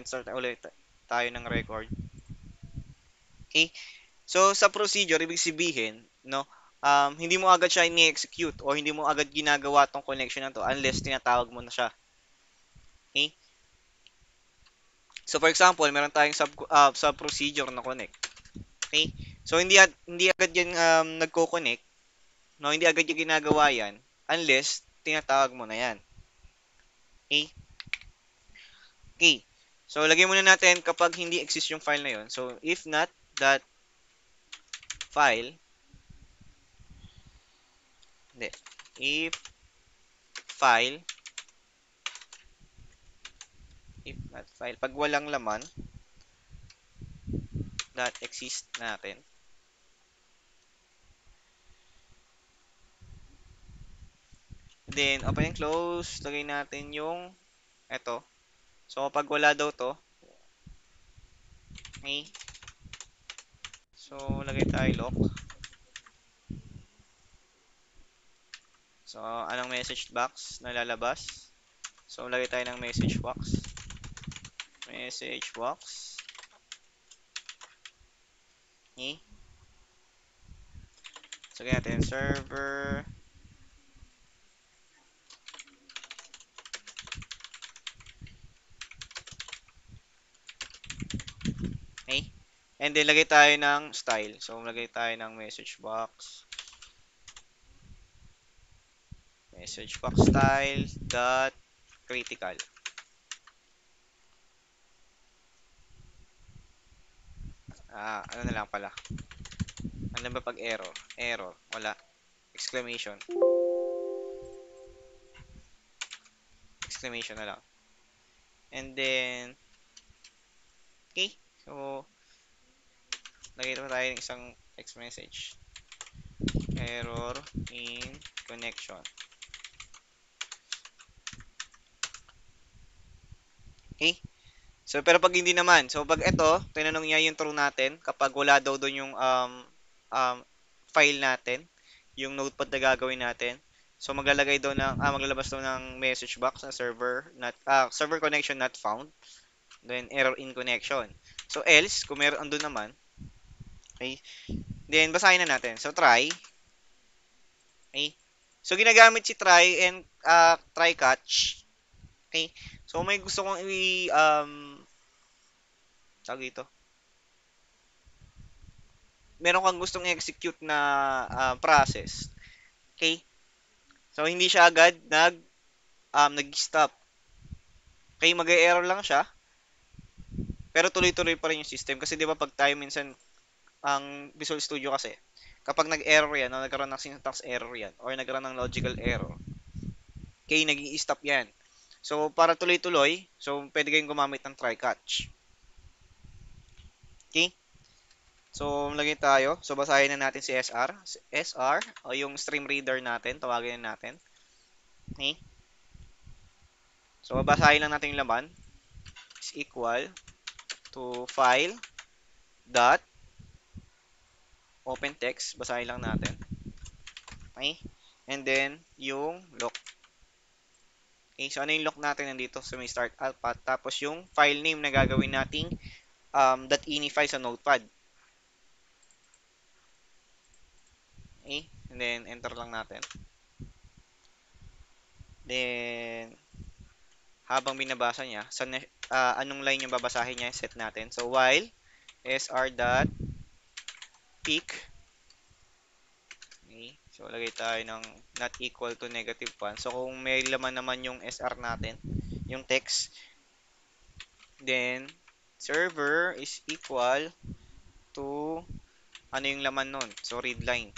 natin, start ulit tayo ng record. Okay? So, sa procedure, ibig sabihin, no, um, hindi mo agad siya ini-execute o hindi mo agad ginagawa tong connection na to unless tinatawag mo na siya. Okay? So, for example, meron tayong sub, uh, sub procedure na connect. Okay? So, hindi, hindi agad yan um, nagko-connect. No, hindi agad yung ginagawa yan unless tinatawag mo na yan. Okay? Okay. So, lagay muna natin kapag hindi exist yung file na yon. So, if not that file, hindi, if file, if not file, pag walang laman, that exist natin. Then, open and close. Lagay natin yung ito. So, kapag wala daw to, okay. So, lagay tayo lock. So, anong message box na lalabas? So, lagay tayo ng message box. Message box. Okay. So, lagay natin server. Okay? And then, lagay tayo ng style. So, lagay tayo ng message box. Message box style dot critical. Ah, ano na lang pala. Ano ba pag error? Error. Wala. Exclamation. Exclamation na lang. And then, okay. So, lagay pa tayo ng isang text message. Error in connection. Okay? So, pero pag hindi naman, so pag ito, tinanong niya yung true natin, kapag wala daw doon yung um, um, file natin, yung notepad na gagawin natin, so maglalagay daw ng, ah, maglalabas daw ng message box na server, not, ah, server connection not found, then error in connection. So, else, kung meron doon naman, okay, then basahin na natin. So, try, okay, so ginagamit si try and uh, try catch, okay, So, may gusto kong i- um, tawag dito. Meron kang gustong i-execute na uh, process. Okay? So, hindi siya agad nag, um, nag-stop. Okay, mag-error lang siya. Pero tuloy-tuloy pa rin yung system. Kasi di ba pag tayo minsan, ang Visual Studio kasi, kapag nag-error yan, o nagkaroon ng syntax error yan, or nagkaroon ng logical error, okay, nag-i-stop yan. So, para tuloy-tuloy, so, pwede kayong gumamit ng try-catch. Okay? So, lagay tayo. So, basahin na natin si SR. SR, o yung stream reader natin, tawagin na natin. Okay? So, babasahin lang natin yung laman. Is equal to file dot open text. Basahin lang natin. Okay? And then, yung lock Okay, so ano yung lock natin nandito? So may start alpha. Tapos yung file name na gagawin nating um, .inify sa notepad. Okay, and then enter lang natin. Then, habang binabasa niya, sa uh, anong line yung babasahin niya, set natin. So, while sr dot peak So, lagay tayo ng not equal to negative 1. So, kung may laman naman yung SR natin, yung text, then, server is equal to ano yung laman nun. So, read line.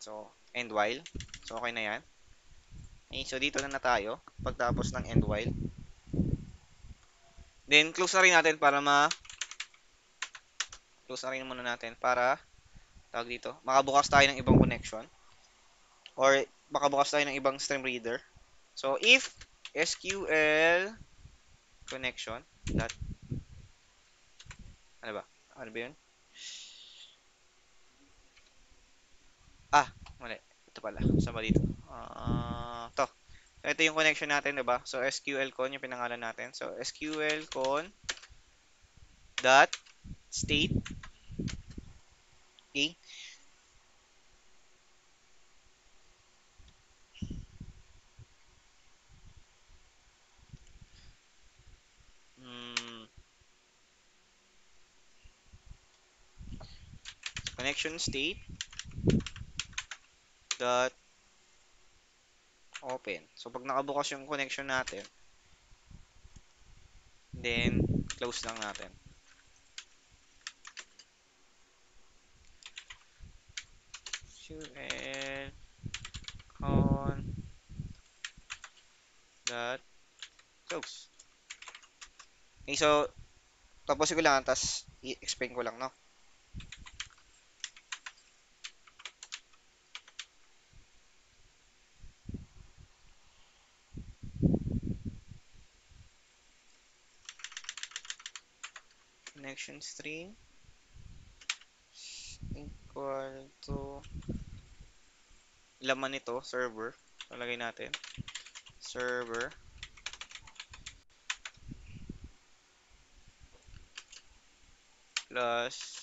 So, end while. So, okay na yan. Okay, so, dito na na tayo. Pagtapos ng end while. Then, close na rin natin para ma close na rin muna natin para tawag dito, makabukas tayo ng ibang connection or makabukas tayo ng ibang stream reader. So, if SQL connection dot ano ba? Ano ba yun? Ah, mali. Ito pala. Saan ba dito? Uh, to. ito yung connection natin, di ba? So, SQL con yung pinangalan natin. So, SQL con dot state. Okay. Hmm. Connection state dot open. So, pag nakabukas yung connection natin, then, close lang natin. SQL con dot close. Okay, so, tapos ko lang, tapos i-explain ko lang, no? Connection string equal to laman nito, server. Palagay natin. Server. Plus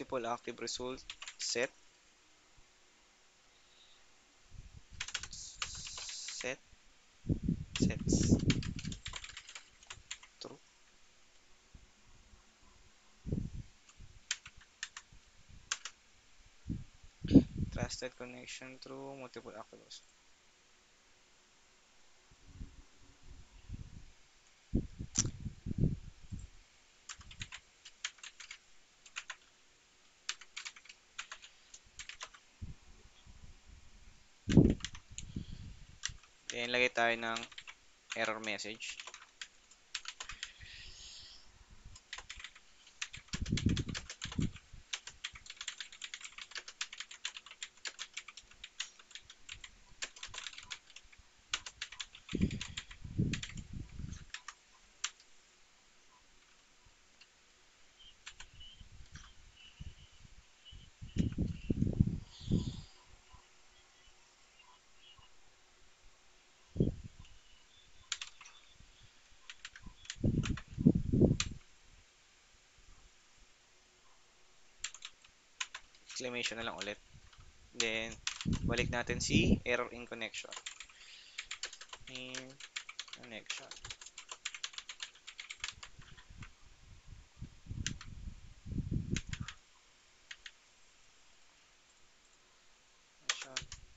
multiple active result set. Set. Sets true. Trusted connection through multiple active result Then, lagay tayo ng error message. Exclamation na lang ulit. Then, balik natin si error in connection. In connection.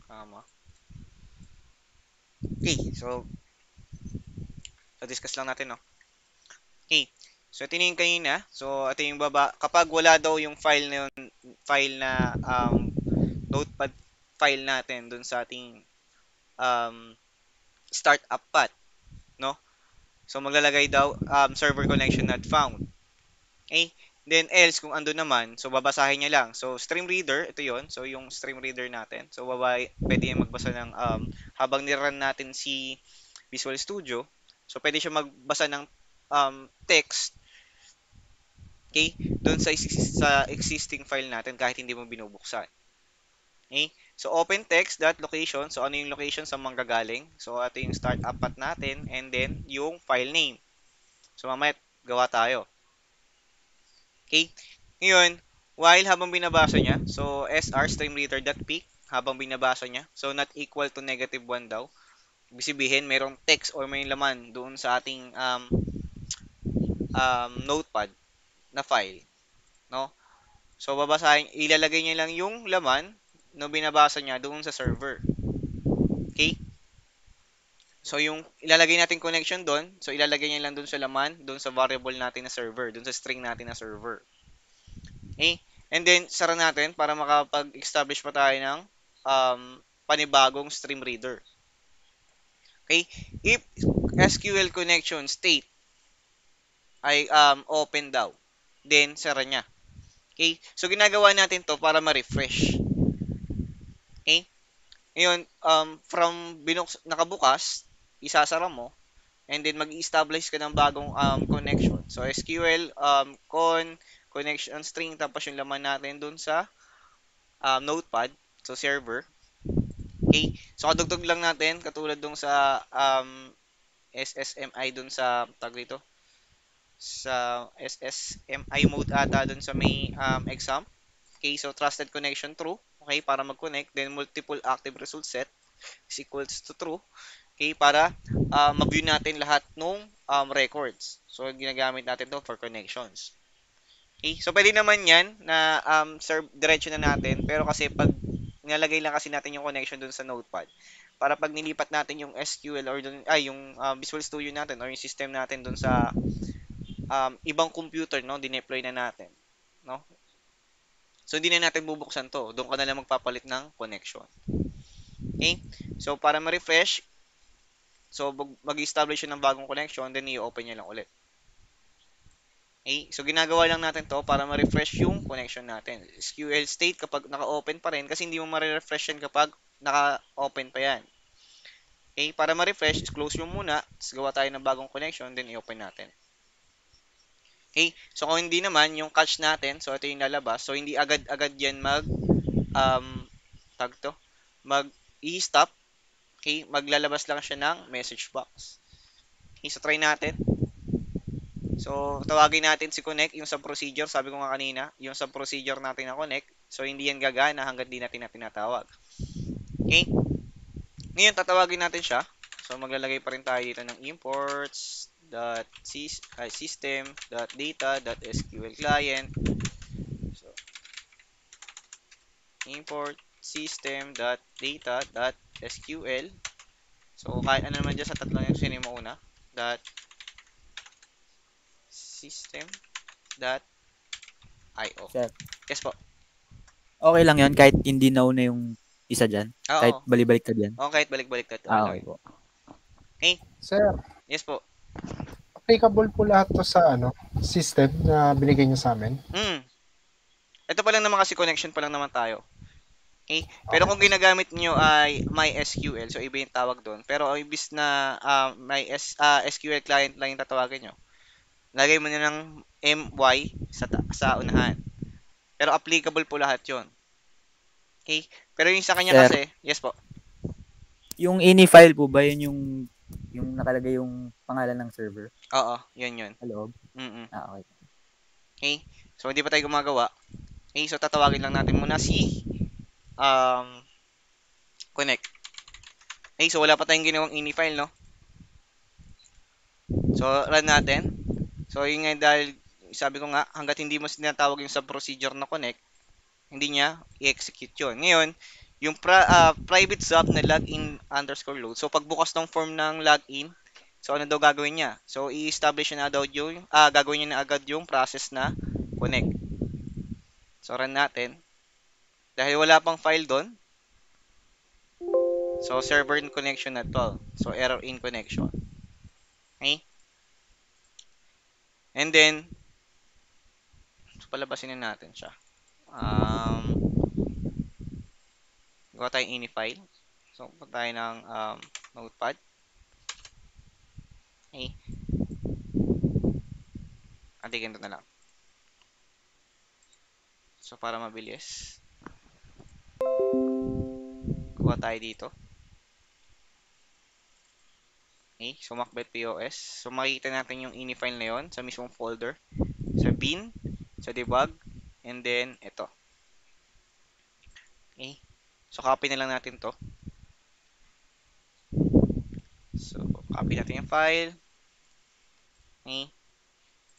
Comma. Okay, so, so discuss lang natin, no? Okay, so ito yung kanina. So, ito yung baba. Kapag wala daw yung file na yun, file na um, notepad file natin dun sa ating um, startup path, no? So, maglalagay daw um, server connection not found. Okay? Then else, kung ando naman, so babasahin niya lang. So, stream reader, ito yon So, yung stream reader natin. So, babay, pwede yung magbasa ng, um, habang nirun natin si Visual Studio, so pwede siya magbasa ng um, text okay, doon sa, sa existing file natin kahit hindi mo binubuksan. Okay? So, open text dot location. So, ano yung location sa manggagaling? So, ito yung startup path natin and then yung file name. So, mamaya gawa tayo. Okay? Ngayon, while habang binabasa niya, so sr streamreader.peak habang binabasa niya, so not equal to negative 1 daw. Ibig sabihin, mayroong text or may laman doon sa ating um, um, notepad na file. No? So, babasahin, ilalagay niya lang yung laman no binabasa niya doon sa server. Okay? So, yung ilalagay natin connection doon, so ilalagay niya lang doon sa laman, doon sa variable natin na server, doon sa string natin na server. Okay? And then, sara natin para makapag-establish pa tayo ng um, panibagong stream reader. Okay? If SQL connection state ay um, open daw, then sara niya. Okay? So, ginagawa natin to para ma-refresh. Okay? Ngayon, um, from binuks, nakabukas, isasara mo, and then mag-establish ka ng bagong um, connection. So, SQL, um, con, connection string, tapos yung laman natin dun sa um, notepad, so server. Okay? So, kadugtog lang natin, katulad dun sa um, SSMI dun sa, tag dito, sa SSMI mode ata dun sa may um, exam. Okay, so trusted connection true. Okay, para mag-connect. Then multiple active result set is equals to true. Okay, para uh, mag-view natin lahat ng um, records. So, ginagamit natin to for connections. Okay, so pwede naman yan na um, serve diretso na natin. Pero kasi pag nilalagay lang kasi natin yung connection dun sa notepad, para pag nilipat natin yung SQL or dun, ay, yung uh, Visual Studio natin or yung system natin dun sa um, ibang computer, no, dineploy na natin, no? So, hindi na natin bubuksan to. Doon ka na lang magpapalit ng connection. Okay? So, para ma-refresh, so, mag-establish ng bagong connection, then i-open nyo lang ulit. Okay? So, ginagawa lang natin to para ma-refresh yung connection natin. SQL state kapag naka-open pa rin, kasi hindi mo ma-refresh yan kapag naka-open pa yan. Okay? Para ma-refresh, close mo muna, tapos gawa tayo ng bagong connection, then i-open natin. Okay? So, kung hindi naman, yung catch natin, so ito yung lalabas. So, hindi agad-agad yan mag, um, tag to, mag i-stop. Okay? Maglalabas lang siya ng message box. Okay? So, try natin. So, tawagin natin si connect, yung sa procedure, sabi ko nga kanina, yung sa procedure natin na connect. So, hindi yan gagana hanggang di natin na tinatawag. Okay? Ngayon, tatawagin natin siya. So, maglalagay pa rin tayo dito ng imports, dot system dot data dot sql client so import system dot data dot sql so kahit ano naman dyan sa tatlong yung sino mo una dot system dot io Sir. yes po Okay lang yon kahit hindi nauna yung isa dyan. Oo. Kahit balibalik ka dyan. oh, kahit balik-balik ka Ah, okay po. Sir, yes po applicable po lahat to sa ano, system na binigay niyo sa amin? Mm. Ito pa lang naman kasi connection pa lang naman tayo. Okay? Pero kung ginagamit niyo ay MySQL, so iba yung tawag doon. Pero ibis na uh, may S, uh, SQL client lang yung tatawagin nyo, lagay mo na ng MY sa, sa unahan. Pero applicable po lahat yon Okay? Pero yung sa kanya Sir. kasi, yes po. Yung ini file po ba yun yung yung nakalagay yung pangalan ng server Oo, yun yun. sa loob? Mm Ah, okay. Okay? So, hindi pa tayo gumagawa. Okay, so tatawagin lang natin muna si um, connect. Okay, so wala pa tayong ginawang ini file, no? So, run natin. So, yun nga dahil sabi ko nga, hanggat hindi mo sinatawag yung sub-procedure na connect, hindi niya i-execute yun. Ngayon, yung pra, uh, private sub na login underscore load. So, pagbukas ng form ng login, so ano daw gagawin niya? So, i-establish na daw yung, ah, gagawin niya na agad yung process na connect. So, run natin. Dahil wala pang file doon, so, server in connection at 12. So, error in connection. Okay? And then, palabasin na natin siya. Um, gawa tayong ini file. So, punta tayo ng um, notepad. Okay. Ante, ganito na lang. So, para mabilis. Kuha tayo dito. Okay, so Macbeth POS. So, makikita natin yung ini file na yon sa mismong folder. Sa bin, sa debug, and then, ito. Okay. So, copy na lang natin to. So, copy natin yung file. Okay.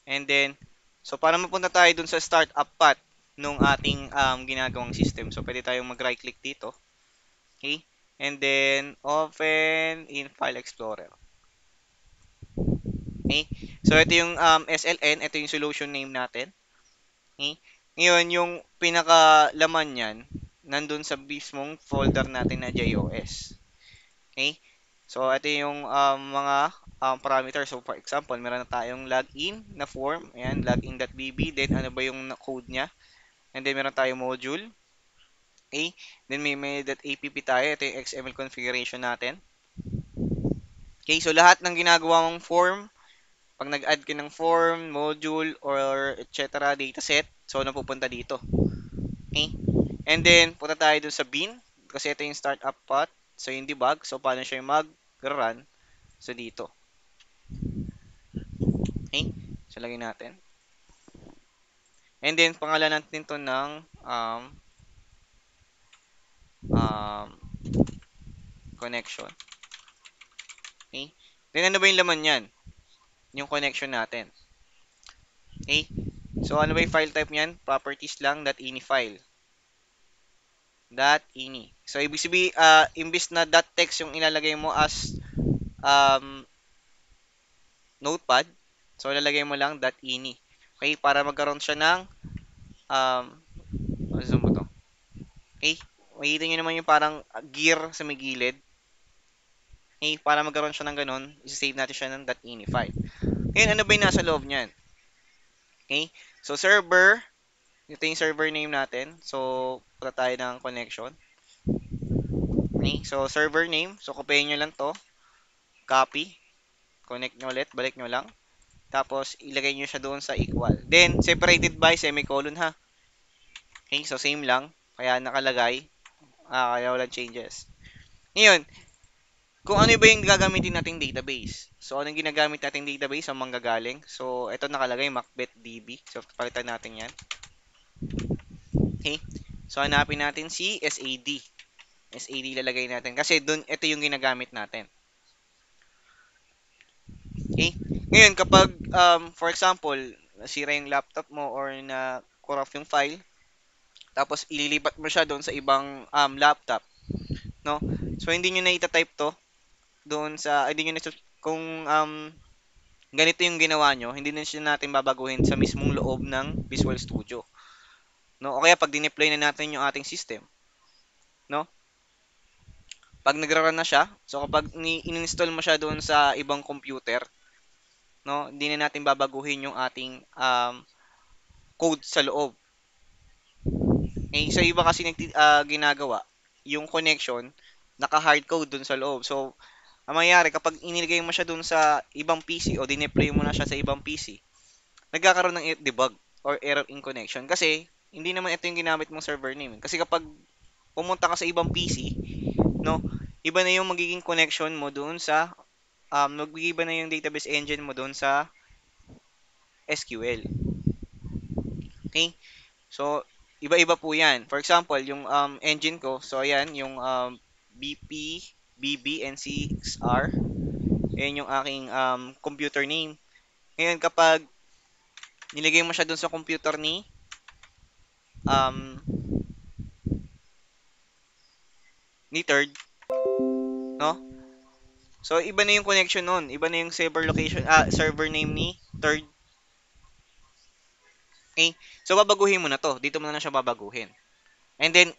And then, so para mapunta tayo dun sa startup path nung ating um, ginagawang system. So, pwede tayong mag-right click dito. Okay. and then open in File Explorer. Okay? So, ito yung um, SLN, ito yung solution name natin. Okay? Ngayon, yung pinakalaman niyan, nandun sa mismong folder natin na JOS. Okay? So, ito yung um, mga um, parameters. So, for example, meron na tayong login na form. Ayan, login.bb. Then, ano ba yung code niya? And then, meron tayong module. Okay? Then, may may.app tayo. Ito yung XML configuration natin. Okay? So, lahat ng ginagawa mong form, pag nag-add ka ng form, module, or etc. dataset, so, napupunta dito. Okay? And then, punta tayo dun sa bin. Kasi ito yung startup path. So, yung debug. So, paano siya mag-run? So, dito. Okay? So, lagay natin. And then, pangalan natin to ng um, um, connection. Okay? Then, ano ba yung laman yan? Yung connection natin. Okay? So, ano ba yung file type niyan? Properties lang, .ini file. .ini. So, ibig sabihin, uh, imbis na .text yung ilalagay mo as um, notepad, so, lalagay mo lang .ini. Okay? Para magkaroon siya ng um, zoom mo to. Okay? Makikita nyo naman yung parang gear sa may gilid. Okay? Para magkaroon siya ng ganun, isi-save natin siya ng .ini file. Ngayon, ano ba yung nasa loob niyan? Okay? So, server, ito yung server name natin. So, punta tayo ng connection. Okay? So, server name. So, copyin nyo lang to. Copy. Connect nyo ulit. Balik nyo lang. Tapos, ilagay nyo siya doon sa equal. Then, separated by semicolon ha. Okay? So, same lang. Kaya nakalagay. Ah, kaya walang changes. Ngayon, kung ano ba yung gagamitin nating database. So, anong ginagamit nating database ang manggagaling? So, ito nakalagay, MacBetDB. So, palitan natin yan. Okay? So, hanapin natin si SAD. SAD lalagay natin. Kasi dun, ito yung ginagamit natin. Okay? Ngayon, kapag, um, for example, nasira yung laptop mo or na corrupt yung file, tapos ililipat mo siya doon sa ibang um, laptop, no? So, hindi nyo na itatype to doon sa, hindi nyo na, kung um, ganito yung ginawa nyo, hindi na siya natin babaguhin sa mismong loob ng Visual Studio. No? O kaya pag dineploy na natin yung ating system. No? Pag nagra-run na siya, so kapag in-install mo siya doon sa ibang computer, no, hindi na natin babaguhin yung ating um, code sa loob. Eh, sa iba kasi nag, uh, ginagawa, yung connection, naka-hard code dun sa loob. So, ang mangyayari, kapag inilagay mo siya dun sa ibang PC o dineploy mo na siya sa ibang PC, nagkakaroon ng debug or error in connection. Kasi, hindi naman ito yung ginamit mong server name. Kasi kapag pumunta ka sa ibang PC, no, iba na yung magiging connection mo doon sa, um, magiging na yung database engine mo doon sa SQL. Okay? So, iba-iba po yan. For example, yung um, engine ko, so ayan, yung um, BP BBNCXR. Ayan yung aking um, computer name. Ngayon, kapag nilagay mo siya dun sa computer ni um, ni third, no? So, iba na yung connection nun. Iba na yung server location, ah, server name ni third. Okay? So, babaguhin mo na to. Dito mo na siya babaguhin. And then,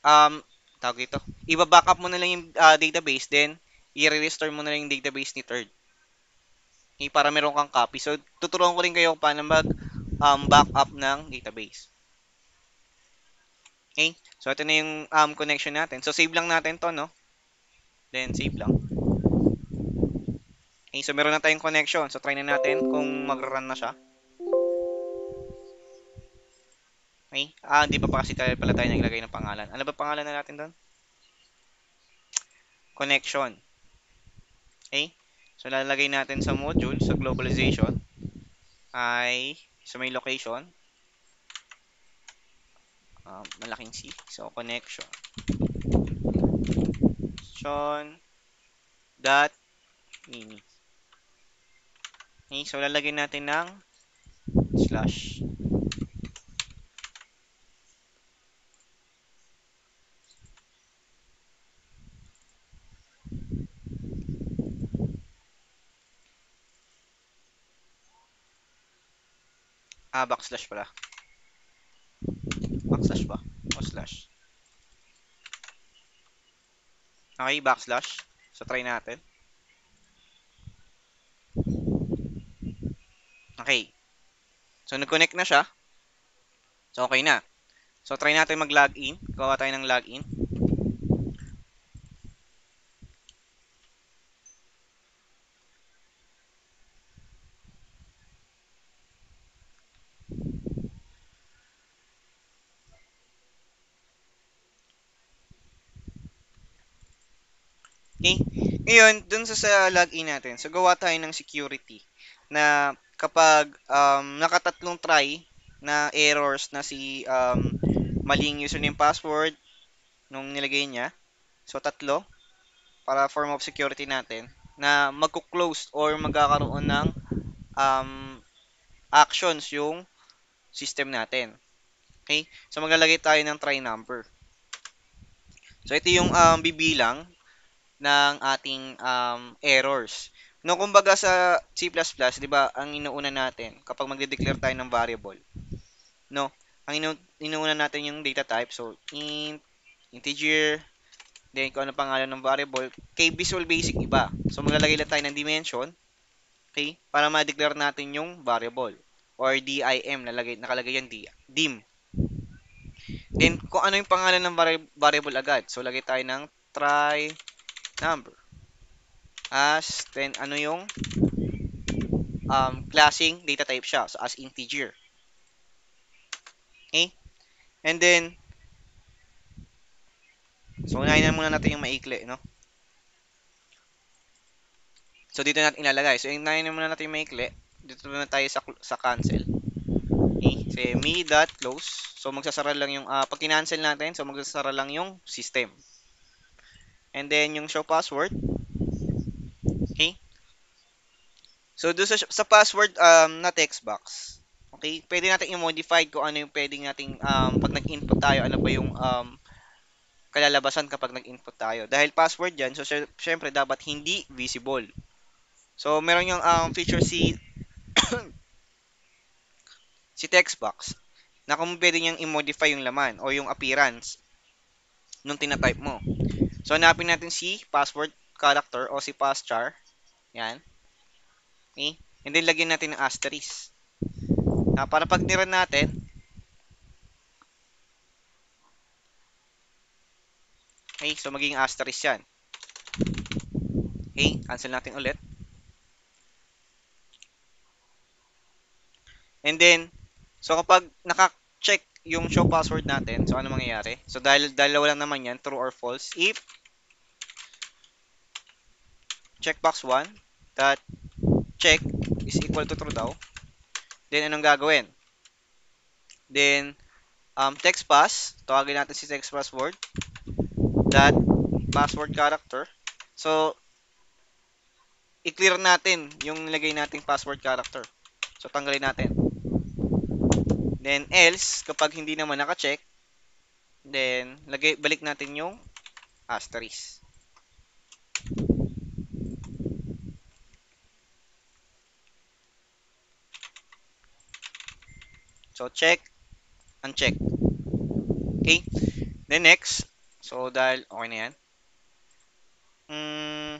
um, tawag ito, iba-backup mo na lang yung uh, database, then i-restore mo na lang yung database ni third. Okay, para meron kang copy. So, tuturuan ko rin kayo paano mag um, backup ng database. Okay? So, ito na yung um, connection natin. So, save lang natin to, no? Then, save lang. Okay, so meron na tayong connection. So, try na natin kung mag-run na siya. Okay? Ah, hindi pa pa kasi tayo pala tayo naglagay ng pangalan. Ano ba pangalan na natin doon? Connection. Okay? So, lalagay natin sa module, sa globalization, ay sa may location, uh, malaking C. So, connection. Connection dot mini. Okay, so lalagay natin ng slash. Ah, backslash pala. Backslash ba? O slash? Okay, backslash. So, try natin. Okay. So, nag-connect na siya. So, okay na. So, try natin mag-login. Gawa tayo ng login. Okay? Ngayon, dun sa, sa login natin, so gawa tayo ng security na kapag um, nakatatlong try na errors na si um, maling username password nung nilagay niya, so tatlo, para form of security natin, na magko-close or magkakaroon ng um, actions yung system natin. Okay? So maglalagay tayo ng try number. So ito yung um, bibilang ng ating um, errors. No, kumbaga sa C++, 'di ba, ang inuuna natin kapag magde-declare tayo ng variable. No, ang inu inuuna natin yung data type. So int, integer, then kung ano pangalan ng variable. Kay Visual Basic iba. So maglalagay lang tayo ng dimension, okay, para ma-declare natin yung variable or dim lalagay nakalagay yan dim. Then kung ano yung pangalan ng variable agad. So lagay tayo ng try number. As then ano yung um, classing data type siya. So as integer. Okay? And then so unahin na muna natin yung maikli no? So dito natin ilalagay. So unahin na muna natin yung maikli. Dito na tayo sa, sa cancel. Okay? Say me dot close. So magsasara lang yung uh, pag kinancel natin so magsasara lang yung system and then yung show password Okay? So, do sa, sa password um, na text box, okay, pwede natin i-modify kung ano yung pwedeng nating, um, pag nag-input tayo, ano ba yung um, kalalabasan kapag nag-input tayo. Dahil password yan, so syempre dapat hindi visible. So, meron yung um, feature si si text box na kung pwede niyang i-modify yung laman o yung appearance nung tinatype mo. So, hanapin natin si password character o si passchar yan. Okay? And then, lagyan natin ng asterisk. Uh, para pag niran natin, okay, so magiging asterisk yan. Okay, cancel natin ulit. And then, so kapag naka-check yung show password natin, so ano mangyayari? So dahil dalawa lang naman yan, true or false, if checkbox 1 that check is equal to true daw, then anong gagawin? Then, um, text pass, tawagin natin si text password, that password character. So, i-clear natin yung nilagay nating password character. So, tanggalin natin. Then, else, kapag hindi naman naka-check, then, lagay, balik natin yung asterisk. So, check, uncheck. Okay? Then, next. So, dahil, okay na yan. Mm,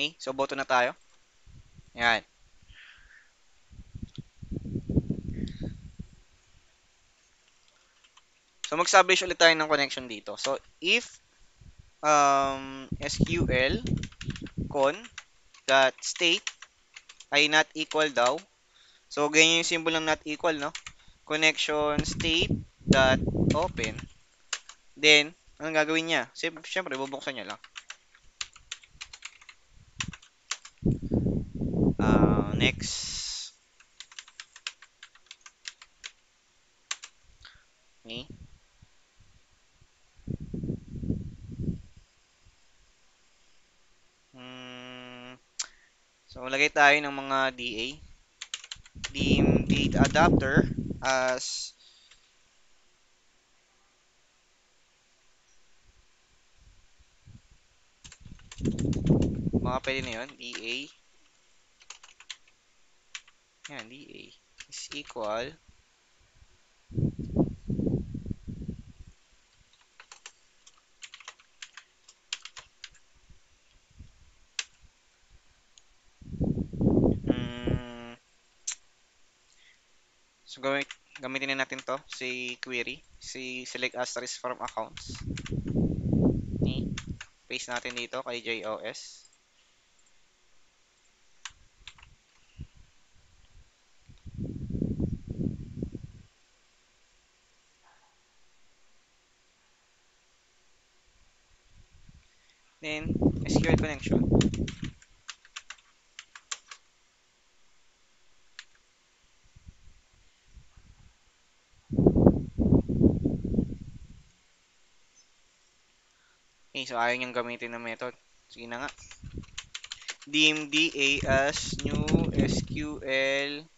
okay? So, boto na tayo. Yan. So, mag-establish ulit tayo ng connection dito. So, if um, SQL con dot state ay not equal daw. So, ganyan yung symbol ng not equal, no? Connection state dot open. Then, anong gagawin niya? Siyempre, bubuksan niya lang. Uh, next. Okay. So, lagay tayo ng mga DA. Dim date adapter as mga pwede na yun. DA. Yan, DA is equal Mm, so, gamit, gamitin na natin to, si query, si select asterisk from accounts. Okay. Paste natin dito kay JOS. Then, SQL connection. Okay, so ayaw niyang gamitin ng method. Sige na nga. DMDA as new SQL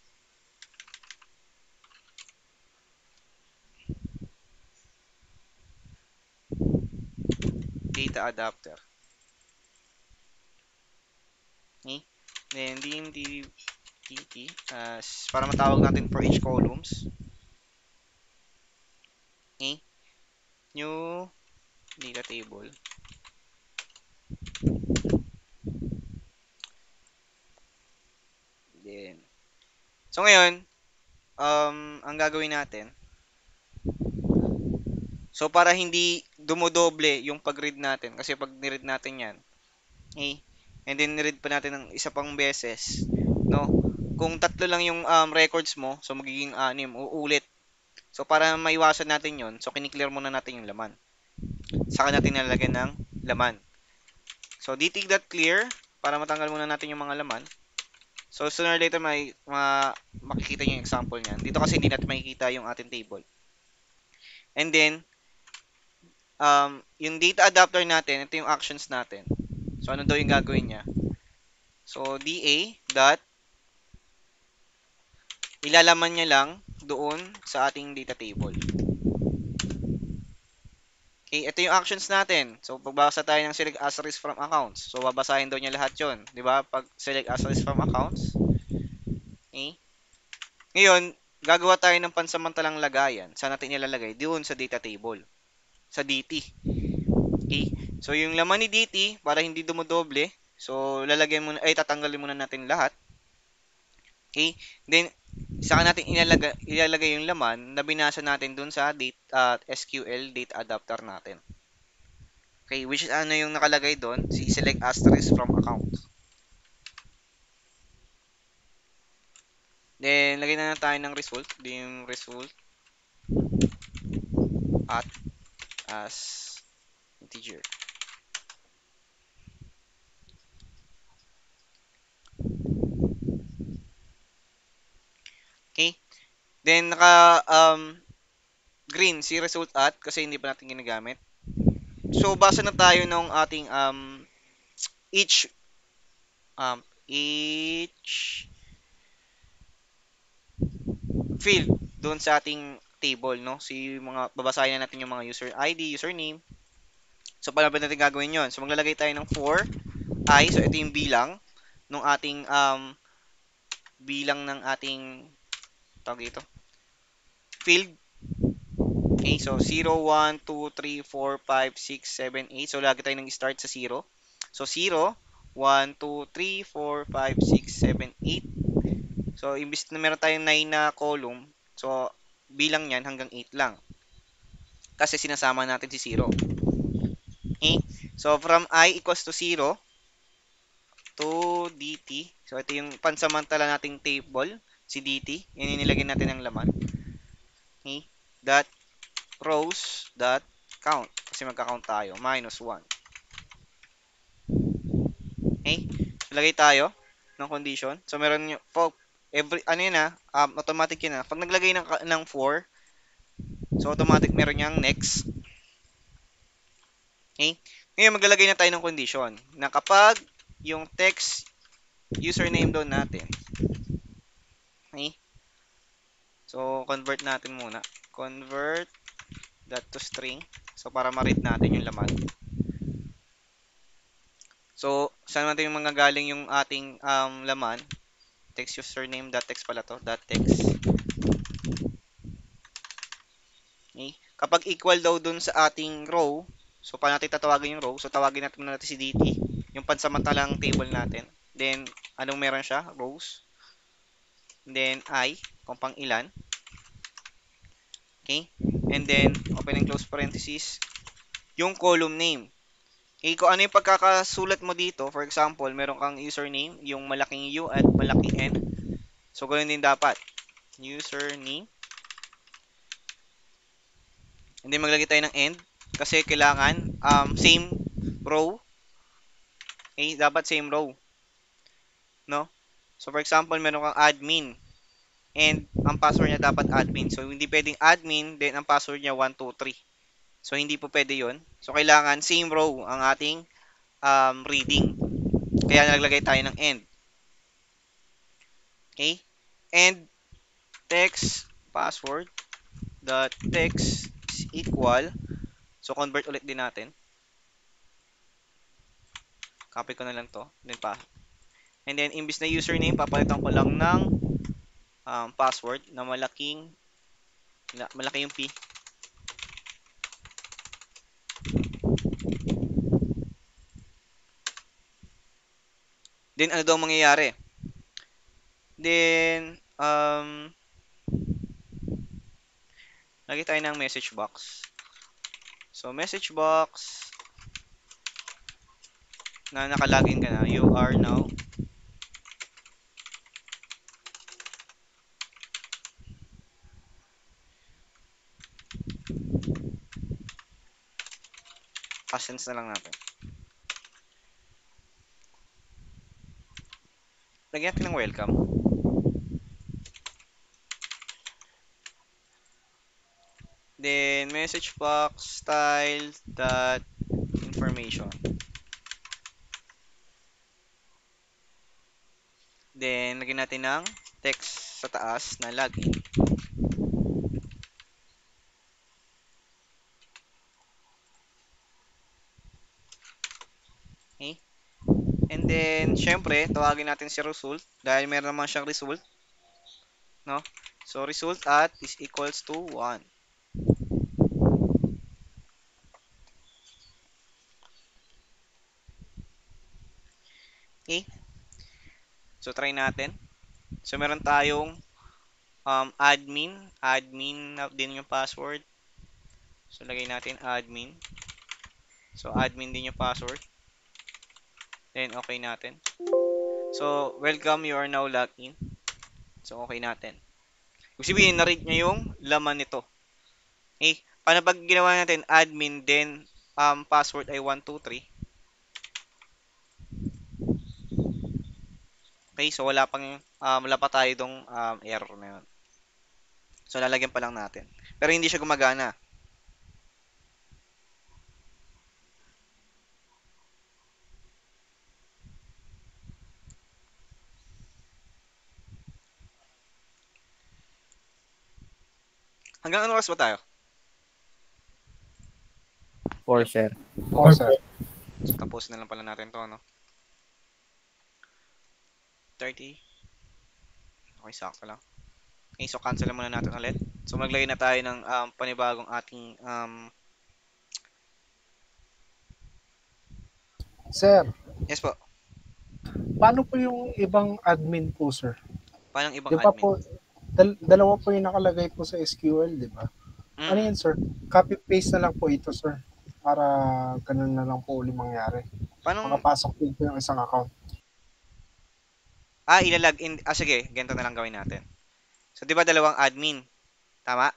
data adapter. Then DMDT as para matawag natin for each columns. Okay. New data table. Then, so ngayon, um, ang gagawin natin, so para hindi dumodoble yung pag-read natin, kasi pag ni-read natin yan, okay, and then ni-read pa natin ng isa pang beses, no, kung tatlo lang yung um, records mo, so magiging anim, uulit. So para maiwasan natin yon so kiniklear muna natin yung laman. Saka natin nalagyan ng laman. So dtig.clear, para matanggal muna natin yung mga laman. So, sooner or later, may, ma, makikita nyo yung example niyan. Dito kasi hindi natin makikita yung ating table. And then, um, yung data adapter natin, ito yung actions natin. So, ano daw yung gagawin niya? So, DA dot ilalaman niya lang doon sa ating data table. Okay, ito yung actions natin. So, pagbasa tayo ng select asterisk from accounts. So, babasahin daw niya lahat yon, Di ba? Pag select asterisk from accounts. Okay. Ngayon, gagawa tayo ng pansamantalang lagayan. Saan natin ilalagay? Doon sa data table. Sa DT. Okay. So, yung laman ni DT, para hindi dumodoble, so, lalagay muna, ay, tatanggalin muna natin lahat. Okay. Then, saka natin ilalagay, ilalagay yung laman na binasa natin dun sa date, uh, SQL date adapter natin. Okay, which is ano yung nakalagay doon? Si select asterisk from account. Then, lagay na, na tayo ng result. Yung result at as integer. Okay. Then, naka, um, green si result at kasi hindi pa natin ginagamit. So, basa na tayo ng ating um, each um, each field doon sa ating table, no? Si mga babasahin na natin yung mga user ID, username. So, paano ba natin gagawin 'yon? So, maglalagay tayo ng 4 i. So, ito yung bilang ng ating um, bilang ng ating tawag ito field. Okay so 0 1 2 3 4 5 6 7 8 so lagi tayo nang start sa 0 so 0 1 2 3 4 5 6 7 8 so imbis na meron tayong 9 na column so bilang niyan hanggang 8 lang. Kasi sinasama natin si 0 okay? So from i equals to 0 to dt so ito yung pansamantala nating table si dt. Yan yung nilagay natin ng laman. Okay? Dot rows dot count. Kasi magka-count tayo. Minus 1. Okay? Lagay tayo ng condition. So, meron yung, for every, ano yun ah, um, automatic yun ah. Pag naglagay ng, ng 4, so automatic meron niyang next. Okay? Ngayon, maglalagay na tayo ng condition na kapag yung text username doon natin Okay? So, convert natin muna. Convert that to string. So, para ma-read natin yung laman. So, saan natin yung mga galing yung ating um, laman? Text username, dot text pala to, dot text. Okay. Kapag equal daw dun sa ating row, so paano natin tatawagin yung row? So, tawagin natin muna natin si DT, yung pansamantalang table natin. Then, anong meron siya? Rows. Then, I, kung pang ilan. Okay? And then, open and close parenthesis, yung column name. Okay, kung ano yung pagkakasulat mo dito, for example, meron kang username, yung malaking U at malaking N. So, ganoon din dapat. Username. And then, maglagay tayo ng end. Kasi kailangan um, same row. Okay, dapat same row. No? So, for example, meron kang admin. And ang password niya dapat admin. So, hindi pwedeng admin, then ang password niya 123. So, hindi po pwede yon So, kailangan same row ang ating um, reading. Kaya naglagay tayo ng end. Okay? And text password dot text is equal. So, convert ulit din natin. Copy ko na lang to. Then pa. And then, imbis na username, papalitan ko lang ng um, password na malaking malaki yung P. Then, ano daw mangyayari? Then, um, lagay tayo ng message box. So, message box na nakalagin ka na. You are now Passions na lang natin. Lagyan natin ng welcome. Then, message box style dot information. Then, lagyan natin ng text sa taas na login. And then, syempre, tawagin natin si result dahil meron naman siyang result. No? So, result at is equals to 1. Okay? So, try natin. So, meron tayong um, admin. Admin din yung password. So, lagay natin admin. So, admin din yung password. Then, okay natin. So, welcome, you are now logged in. So, okay natin. Ibig sabihin, na-read niya yung laman nito. Okay? Paano pag ginawa natin admin, then um, password ay 123. Okay, so wala pang um, wala pa tayo dong um, error na yun. So, lalagyan pa lang natin. Pero hindi siya gumagana. Hanggang ano oras ba tayo? For sure. Oo, sir. So, tapos na lang pala natin to, no? 30. Okay, sakto lang. Okay, so cancel na muna natin ulit. So, maglagay na tayo ng um, panibagong ating um, Sir, yes po. paano po yung ibang admin po, sir? Paano ang ibang Di ba admin? po, dal- dalawa po yung nakalagay po sa SQL, di ba? Mm. Ano yan, sir? Copy-paste na lang po ito, sir. Para ganun na lang po uli mangyari. Paano, Makapasok po yung isang account. ah, ilalag in, ah, sige, ganito na lang gawin natin. So, di ba dalawang admin? Tama?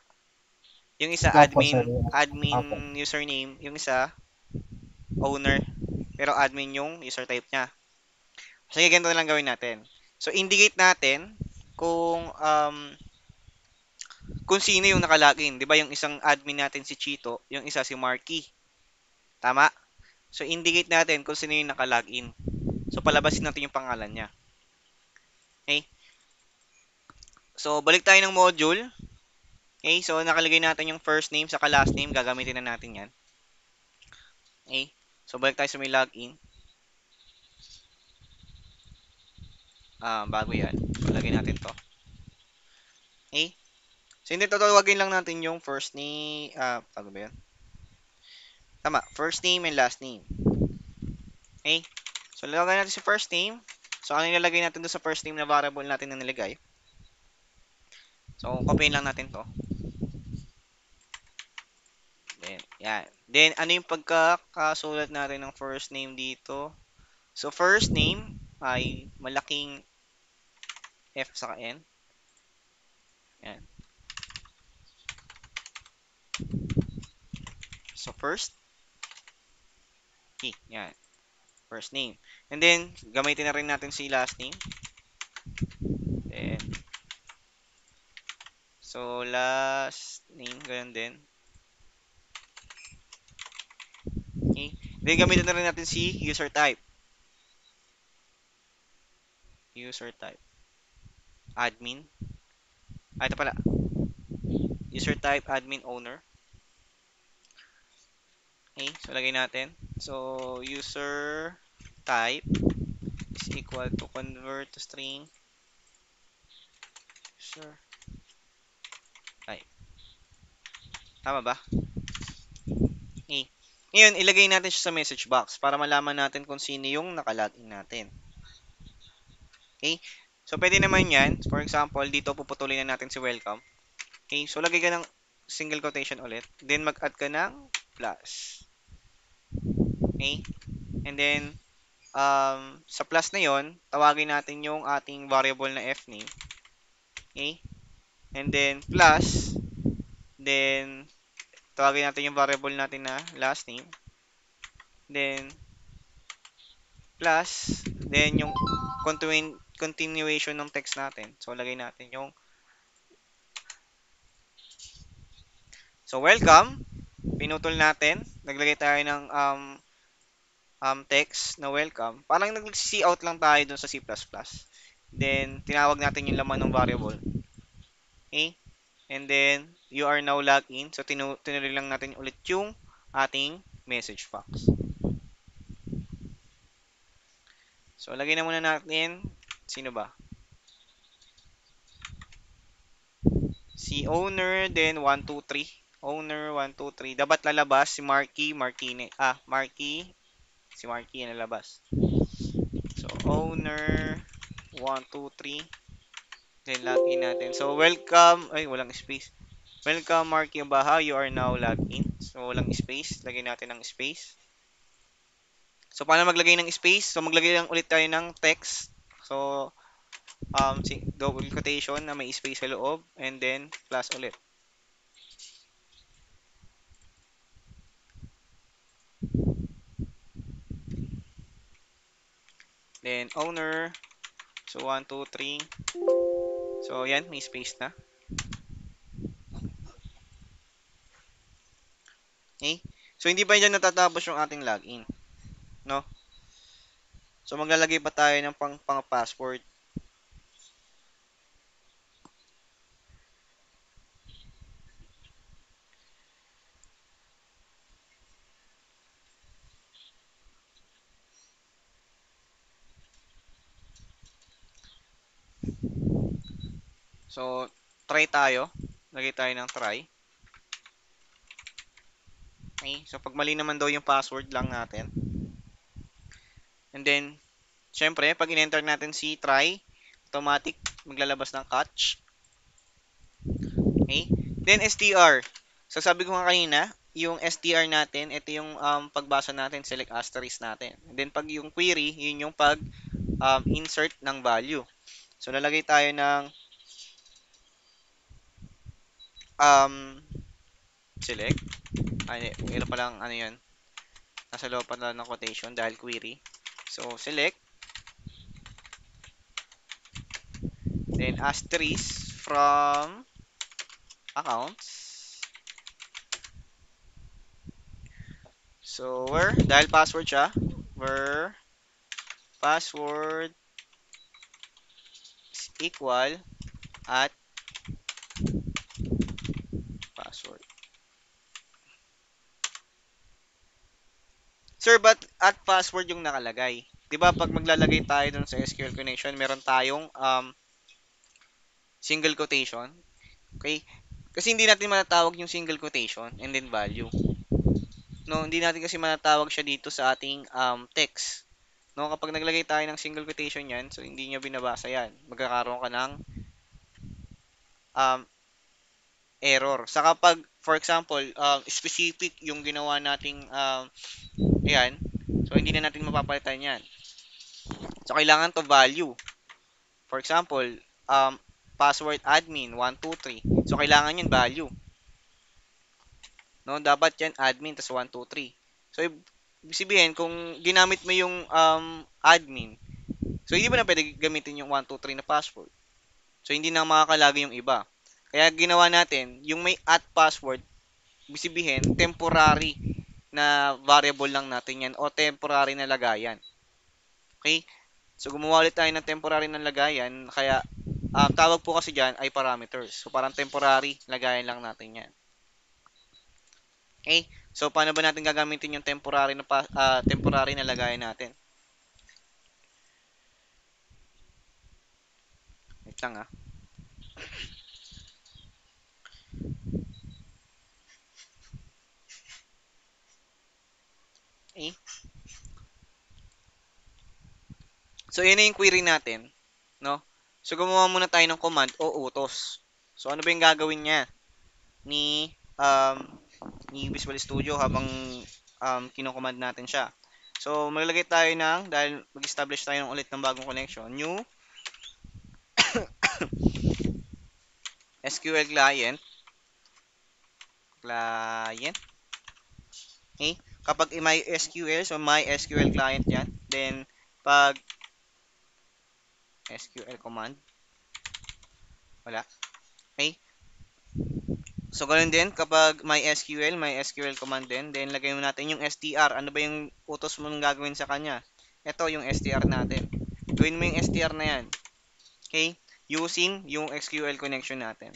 Yung isa, Opo, admin, sir. admin Opo. username. Yung isa, owner. Pero admin yung user type niya. Sige, ganito na lang gawin natin. So, indicate natin kung um, kung sino yung nakalagin. Di ba yung isang admin natin si Chito, yung isa si Marky. Tama? So, indicate natin kung sino yung nakalagin. So, palabasin natin yung pangalan niya. Okay? So, balik tayo ng module. Okay? So, nakalagay natin yung first name sa last name. Gagamitin na natin yan. Okay? So, balik tayo sa may login. Ah, bago yan. Lagay natin to. Okay? So, hindi tatawagin lang natin yung first name, ah, ano ba yan? Tama, first name and last name. Okay? So, lalagay natin si first name. So, ano yung lalagay natin doon sa first name na variable natin na nilagay? So, copyin lang natin to. Then, yan. Then, ano yung pagkakasulat natin ng first name dito? So, first name ay malaking F sa N. Yan. So, first. Okay, yan. First name. And then, gamitin na rin natin si last name. Then, so, last name, ganun din. Okay. Then, gamitin na rin natin si user type. User type. Admin. Ah, ito pala. User type, admin, owner. Okay, so lagay natin. So, user type is equal to convert to string user type. Tama ba? Okay. Ngayon, ilagay natin siya sa message box para malaman natin kung sino yung nakalagin natin. Okay? So, pwede naman yan. For example, dito puputulin na natin si welcome. Okay? So, lagay ka ng single quotation ulit. Then, mag-add ka ng plus. Okay? And then, um, sa plus na yon tawagin natin yung ating variable na fname. Okay? And then, plus, then, tawagin natin yung variable natin na last name. Then, plus, then yung continu continuation ng text natin. So, lagay natin yung So, welcome. Pinutol natin. Naglagay tayo ng um, um, text na welcome. Parang nag-see out lang tayo dun sa C++. Then, tinawag natin yung laman ng variable. Okay? And then, you are now logged in. So, tinu tinuloy lang natin ulit yung ating message box. So, lagay na muna natin. Sino ba? Si owner, then 1, 2, 3. Owner, 1, 2, 3. Dapat lalabas si Marky Martinez. Ah, Marky. Si Marky ang lalabas. So, owner, 1, 2, 3. Then, login natin. So, welcome. Ay, walang space. Welcome, Marky Baha. You are now logged in. So, walang space. Lagay natin ng space. So, paano maglagay ng space? So, maglagay lang ulit tayo ng text. So, um, double quotation na may space sa loob. And then, plus ulit. Then, owner. So, 1, 2, 3. So, yan. May space na. Okay? So, hindi pa dyan natatapos yung ating login. No? So, maglalagay pa tayo ng pang, pang password. So, try tayo. Lagay tayo ng try. Okay. So, pag mali naman daw yung password lang natin. And then, syempre, pag in-enter natin si try, automatic maglalabas ng catch. Okay. Then, str. So, sabi ko nga kanina, yung str natin, ito yung um, pagbasa natin, select asterisk natin. And then, pag yung query, yun yung pag um, insert ng value. So, lalagay tayo ng um, select. Ay, mayroon pa lang, ano yun. Nasa loob pa lang ng quotation dahil query. So, select. Then, asterisk from accounts. So, where, dahil password siya, where password is equal at Sir, but at password yung nakalagay. 'di ba pag maglalagay tayo dun sa SQL connection, meron tayong um, single quotation. Okay? Kasi hindi natin matatawag yung single quotation and then value. No, hindi natin kasi matatawag siya dito sa ating um, text. No, kapag naglagay tayo ng single quotation yan, so hindi niya binabasa yan. Magkakaroon ka ng um, error. Sa kapag, for example, um, specific yung ginawa nating um, ayan, so hindi na natin mapapalitan yan. So, kailangan to value. For example, um, password admin 123. So, kailangan yun value. No, dapat yan admin tas 123. So, ibig sabihin, kung ginamit mo yung um, admin, so hindi mo na pwede gamitin yung 123 na password. So, hindi na makakalagay yung iba. Kaya ginawa natin, yung may at password, sabihin, temporary na variable lang natin yan o temporary na lagayan. Okay? So, gumawa ulit tayo ng temporary na lagayan. Kaya, um, tawag po kasi dyan ay parameters. So, parang temporary lagayan lang natin yan. Okay? So, paano ba natin gagamitin yung temporary na, uh, temporary na lagayan natin? Wait lang ah. Okay. So, yun yung query natin. No? So, gumawa muna tayo ng command o utos. So, ano ba yung gagawin niya ni, um, ni Visual Studio habang um, kinocommand natin siya. So, maglalagay tayo ng, dahil mag-establish tayo ng ulit ng bagong connection, new SQL client client okay kapag may SQL so my SQL client yan then pag SQL command. Wala. Okay. So ganun din. Kapag may SQL may SQL command din. Then lagay mo natin yung str ano ba yung utos mo gagawin sa kanya? Ito yung str natin. Gawin mo yung str na yan. Okay? Using yung SQL connection natin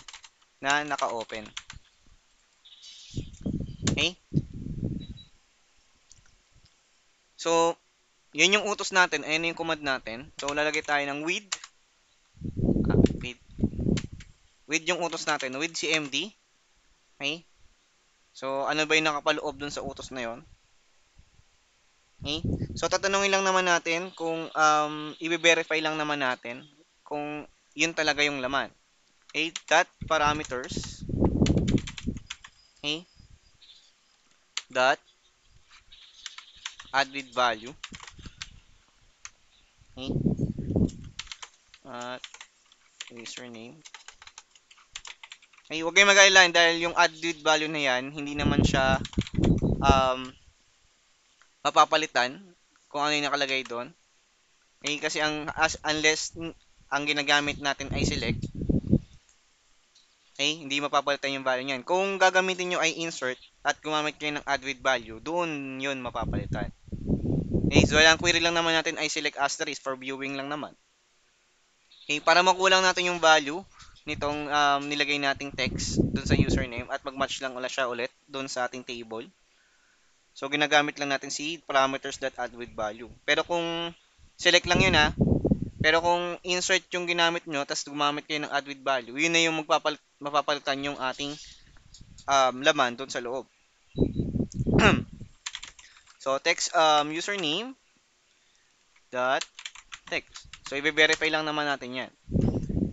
na naka-open. Okay? So, yun yung utos natin. Ayan yung command natin. So, lalagay tayo ng with. Ah, with. With yung utos natin. With CMD. Okay? So, ano ba yung nakapaloob dun sa utos na yon? Okay? So, tatanungin lang naman natin kung um, i-verify lang naman natin kung yun talaga yung laman. Okay, dot parameters. Okay. Dot add with value. Okay. At username. Okay, huwag kayong mag-align dahil yung add with value na yan, hindi naman siya um, mapapalitan kung ano yung nakalagay doon. Okay, kasi ang as, unless ang ginagamit natin ay select, okay, hindi mapapalitan yung value niyan. Kung gagamitin nyo ay insert at gumamit kayo ng add with value, doon yun mapapalitan. Okay, so ang query lang naman natin ay select asterisk for viewing lang naman. Okay, para makulang natin yung value nitong um, nilagay nating text doon sa username at mag-match lang ulit siya ulit doon sa ating table. So, ginagamit lang natin si parameters.add with value. Pero kung select lang yun ha, pero kung insert yung ginamit nyo, tapos gumamit kayo ng add with value, yun na yung magpapalit, mapapalitan yung ating um, laman doon sa loob. So, text um, username dot text. So, i-verify lang naman natin yan.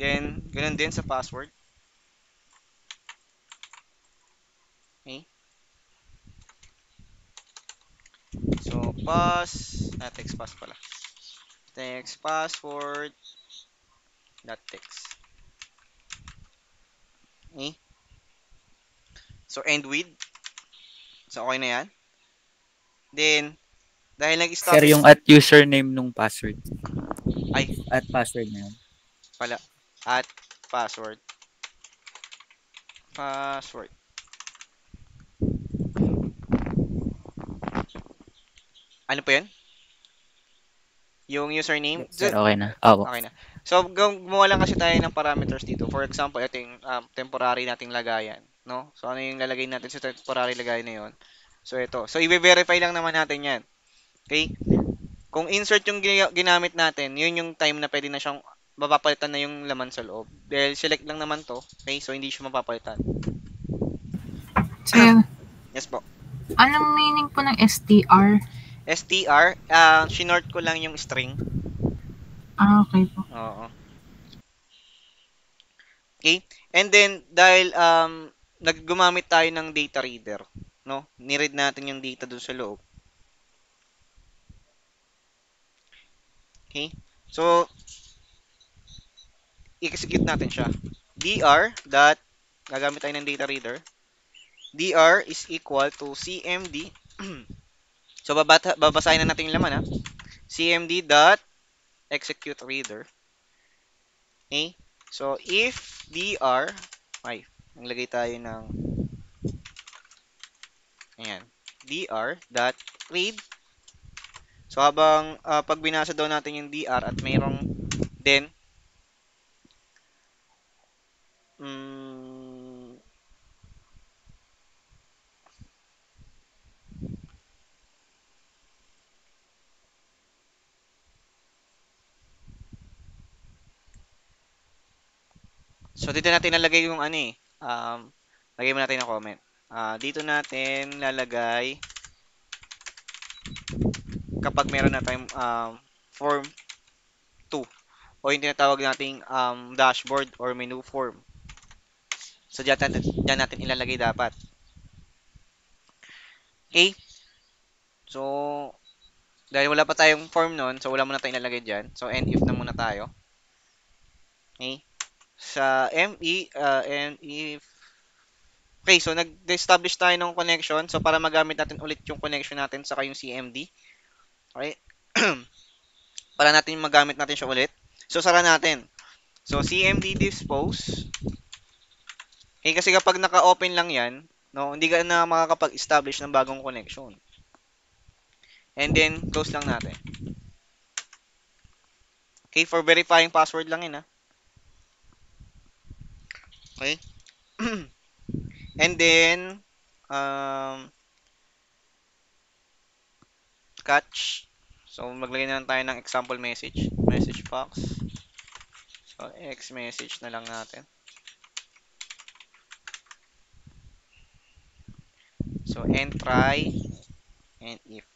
Then, ganun din sa password. Okay. So, pass, ah, text pass pala text password dot text okay so end with so okay na yan then dahil nag-stop Sir, yung at username nung password. Ay. At password na yun. Pala. At password. Password. Ano po yan? Yung username. Sir, okay na. Opo. Okay na. So, gumawa lang kasi tayo ng parameters dito. For example, ito yung um, temporary nating lagayan. No? So, ano yung lalagay natin sa temporary lagayan na yon? So, ito. So, i-verify lang naman natin yan. Okay? Kung insert yung gina- ginamit natin, yun yung time na pwede na siyang mapapalitan na yung laman sa loob. Dahil select lang naman to, okay? So, hindi siya mapapalitan. Sir, Yes po. anong meaning po ng STR? STR, ah, sinort ko lang yung string. Ah, okay po. Oo. Okay? And then, dahil um, naggumamit tayo ng data reader, no? Niread natin yung data dun sa loob. Okay? So, i-execute natin siya. dr dot, gagamit tayo ng data reader. dr is equal to cmd. so, babasahin na natin yung laman, ha? cmd dot execute reader. Okay? So, if dr, ay, naglagay tayo ng, ayan, dr dot read. So, habang ah, pag binasa daw natin yung dr at mayroong then, mm, So, dito natin nalagay yung ano eh. Um, lagay mo natin ng comment. Ah, dito natin lalagay kapag meron na tayong um, form 2 o yung tinatawag nating um, dashboard or menu form. So, dyan natin, dyan natin ilalagay dapat. Okay? So, dahil wala pa tayong form nun, so wala muna tayong ilalagay dyan. So, end if na muna tayo. Okay? sa ME uh, and if Okay, so nag-establish tayo ng connection. So para magamit natin ulit yung connection natin saka yung CMD. Okay? para natin magamit natin siya ulit. So sara natin. So CMD dispose. Okay, kasi kapag naka-open lang 'yan, no, hindi ka na makakapag-establish ng bagong connection. And then close lang natin. Okay, for verifying password lang 'yan, ha. Okay? And then, um, catch. So, maglagay na lang tayo ng example message. Message box. So, X message na lang natin. So, and try and if.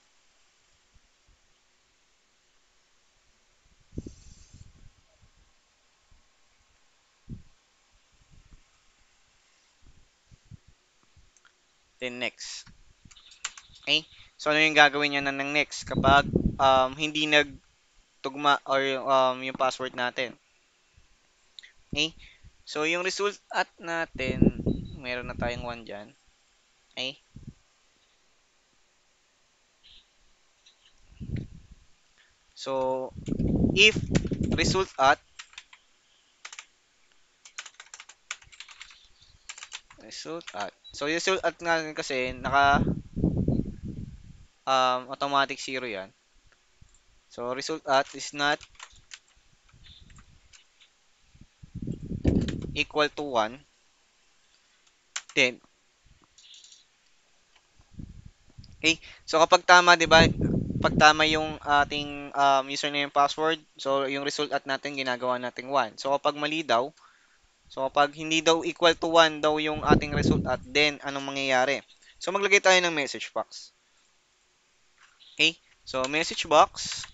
Then next. Okay? So ano yung gagawin niya na ng next kapag um, hindi nagtugma or um, yung password natin. Okay? So yung result at natin, meron na tayong 1 dyan. Okay? So, if result at result at So, yung result at nga kasi, naka um, automatic zero yan. So, result at is not equal to 1. Then, okay. So, kapag tama, di ba, pag tama yung ating um, username and password, so, yung result at natin, ginagawa natin 1. So, kapag mali daw, So, kapag hindi daw equal to 1 daw yung ating result at then, anong mangyayari? So, maglagay tayo ng message box. Okay? So, message box.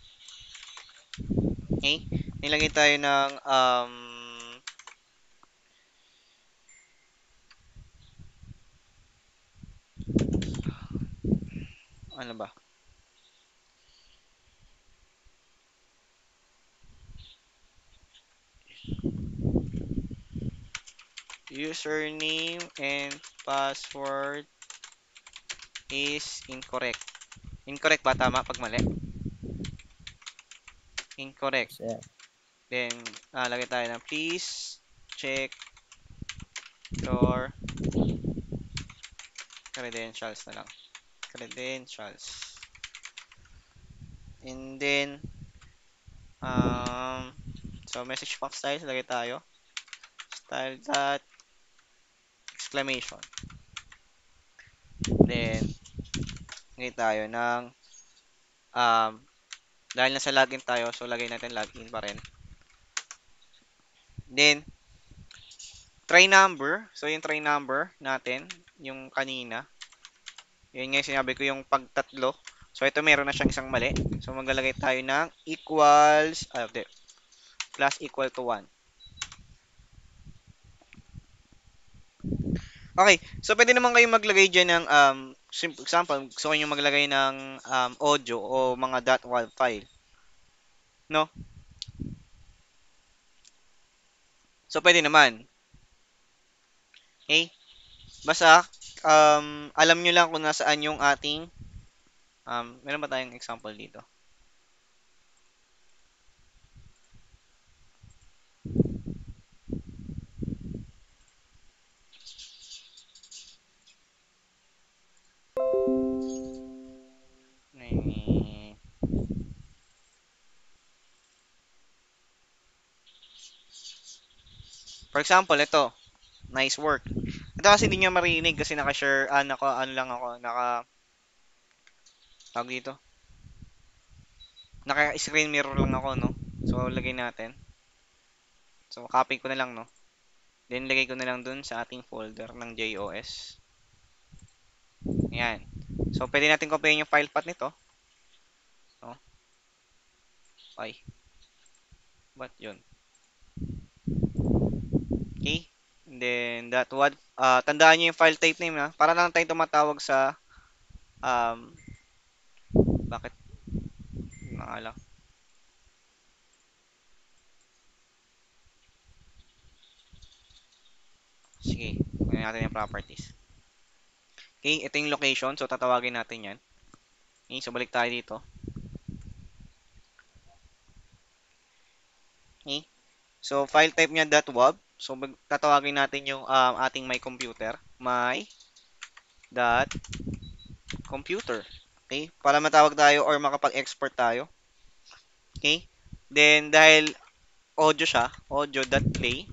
Okay? Nilagay tayo ng um, ano ba? Username and password is incorrect. Incorrect ba? Tama pag mali? Incorrect. Sir. Then, ah, lagay tayo ng please check your credentials na lang. Credentials. And then, um, so message box style, lagay tayo. Style dot exclamation. Then, ngayon tayo ng um, Dahil nasa login tayo, so lagay natin login pa rin. Then, try number. So, yung try number natin, yung kanina. Yun nga sinabi ko, yung pagtatlo. So, ito meron na siyang isang mali. So, maglalagay tayo ng equals, ah, di, plus equal to 1. Okay, so pwede naman kayong maglagay dyan ng, um, simple example, gusto nyo maglagay ng um, audio o mga .wav file. No? So, pwede naman. Okay? Basta, um, alam nyo lang kung nasaan yung ating, um, meron ba tayong example dito? For example, ito. Nice work. Ito kasi hindi nyo marinig kasi naka-share, ah, naka, ano lang ako, naka, tawag dito. Naka-screen mirror lang ako, no? So, lagay natin. So, copy ko na lang, no? Then, lagay ko na lang dun sa ating folder ng JOS. Ayan. So, pwede natin copyin yung file path nito. No? Ay. Ba't yun? Okay. And then, that what, uh, tandaan nyo yung file type name, ha? Para lang tayo tumatawag sa, um, bakit, lang. Sige, kunin natin yung properties. Okay, ito yung location. So, tatawagin natin yan. Okay, so balik tayo dito. Okay. So, file type niya .wav. So, tatawagin natin yung um, ating my computer. My dot computer. Okay? Para matawag tayo or makapag-export tayo. Okay? Then, dahil audio siya, audio.play.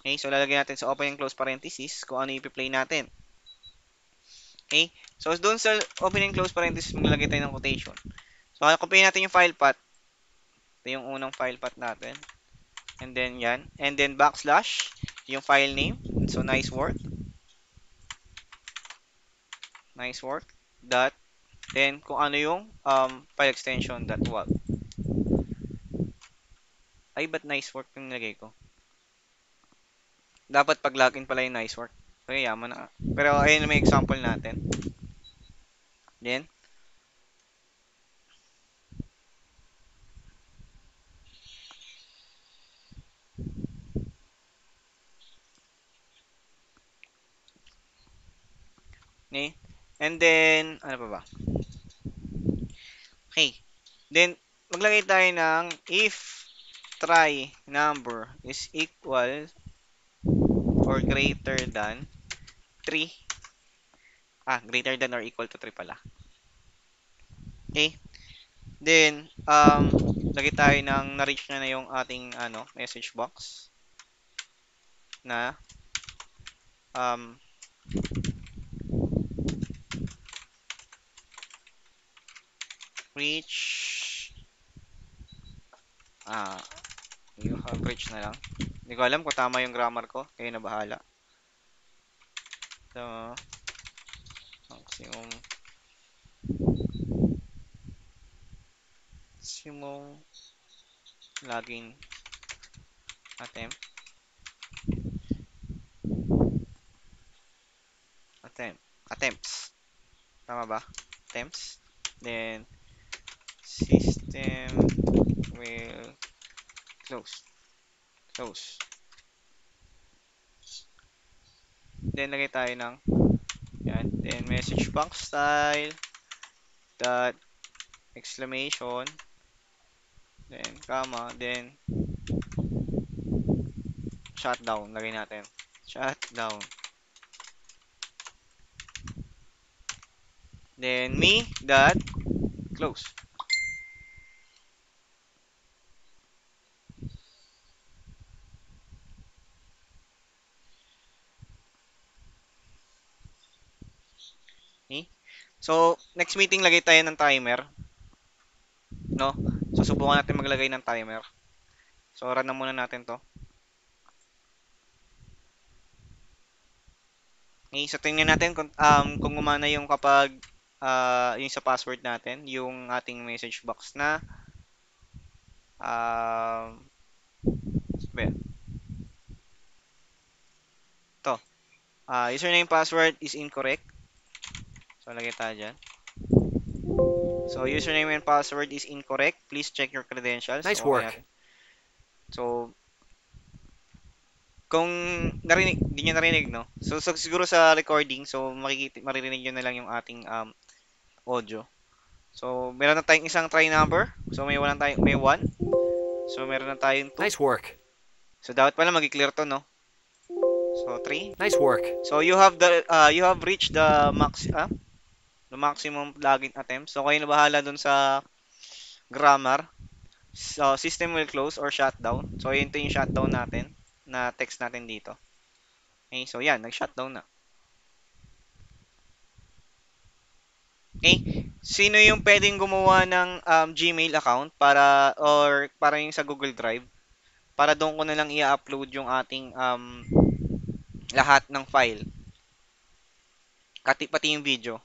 Okay? So, lalagyan natin sa open and close parenthesis kung ano ipi-play natin. Okay? So, doon sa open and close parenthesis, maglalagay tayo ng quotation. So, copy natin yung file path. Ito yung unang file path natin. And then, yan. And then, backslash, yung file name. So, nice work. Nice work. Dot. Then, kung ano yung um, file extension dot wav. Ay, ba't nice work yung nilagay ko? Dapat pag login pala yung nice work. So, yaman na. Pero, ayun may example natin. Then, And then, ano pa ba? Okay. Then, maglagay tayo ng if try number is equal or greater than 3. Ah, greater than or equal to 3 pala. Okay. Then, um, lagay tayo ng na-reach na na yung ating ano, message box na um, reach ah you have reached na lang. Hindi ko alam kung tama yung grammar ko. Kayo na bahala. So maximum. Maximum login attempt. Attempt. Attempts. Tama ba? Attempts. Then system will close. Close. Then lagay tayo ng yan. Then message box style dot exclamation. Then comma. Then shutdown. Lagay natin. Shutdown. Then me dot close So, next meeting lagay tayo ng timer. no? So, subukan natin maglagay ng timer. So, run na muna natin to. Okay, so tingnan natin kung, um, kung gumana yung kapag ah, yung sa password natin, yung ating message box na um, yan? Ito. Ah, username password is incorrect. So, lagay tayo dyan. So, username and password is incorrect. Please check your credentials. Nice Okay work. So, kung narinig, di nyo narinig, no? So, so siguro sa recording, so makikita, maririnig nyo na lang yung ating um, audio. So, meron na tayong isang try number. So, may one tayo, may one. So, meron na tayong two. Nice work. So, dapat pala magi-clear to, no? So, three. Nice work. So, you have the, uh, you have reached the max, ah, the maximum login attempt. So, kayo na bahala dun sa grammar. So, system will close or shutdown. So, yun yung shutdown natin na text natin dito. Okay, so yan, nag-shutdown na. Okay, sino yung pwedeng gumawa ng um, Gmail account para or para yung sa Google Drive para doon ko na lang i-upload yung ating um, lahat ng file. Kati pati yung video.